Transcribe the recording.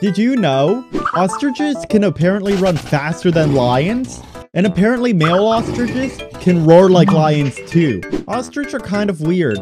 Did you know? Ostriches can apparently run faster than lions? And apparently male ostriches can roar like lions too. Ostrich are kind of weird.